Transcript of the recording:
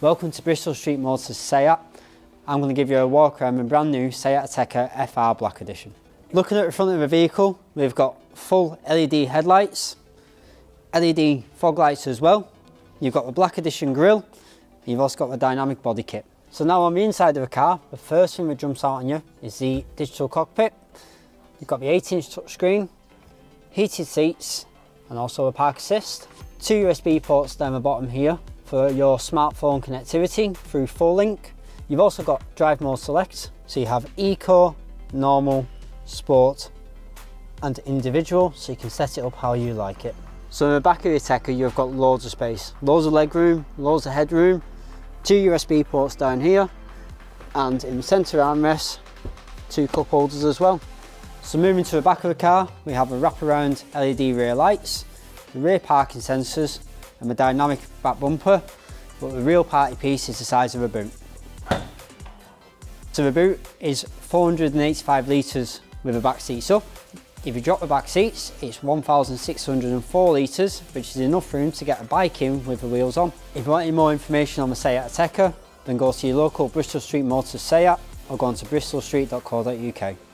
Welcome to Bristol Street Motors SEAT. I'm going to give you a walk around my brand new SEAT Ateca FR Black Edition. Looking at the front of the vehicle, we've got full LED headlights, LED fog lights as well. You've got the Black Edition grille, you've also got the dynamic body kit. So now on the inside of the car, the first thing that jumps out on you is the digital cockpit. You've got the 8 inch touchscreen, heated seats, and also a park assist. Two USB ports down the bottom here for your smartphone connectivity through Full Link. You've also got drive mode select, so you have eco, normal, sport and individual, so you can set it up how you like it. So in the back of the Ateca you've got loads of space, loads of leg room, loads of headroom, two USB ports down here and in the centre armrest two cup holders as well. So moving to the back of the car we have a wraparound LED rear lights, rear parking sensors and the dynamic back bumper, but the real party piece is the size of a boot. So the boot is 485 litres with the back seats up. If you drop the back seats, it's 1,604 litres, which is enough room to get a bike in with the wheels on. If you want any more information on the Seat Ateca, then go to your local Bristol Street Motors Seat or go on to bristolstreet.co.uk.